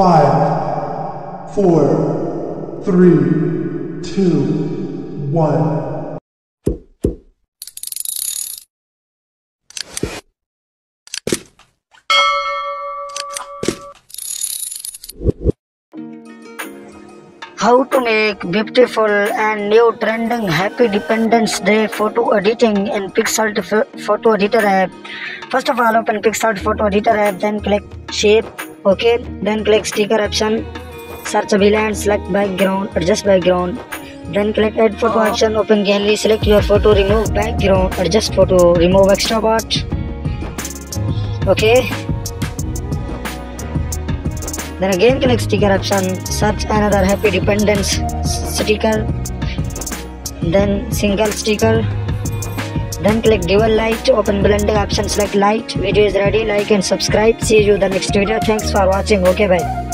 Five, four, three, two, one. How to make beautiful and new trending Happy Dependence Day photo editing in PicsArt Photo Editor app. First of all, open PicsArt Photo Editor app, then click Shape, okay, then click Sticker option, search a and select background, adjust background, then click Add Photo ah. option, open Gallery, select your photo, remove background, adjust photo, remove extra part, okay. Then again click sticker option, search another happy dependence sticker, then single sticker, then click dual light, open blending option, select light, video is ready, like and subscribe, see you the next video, thanks for watching, okay bye.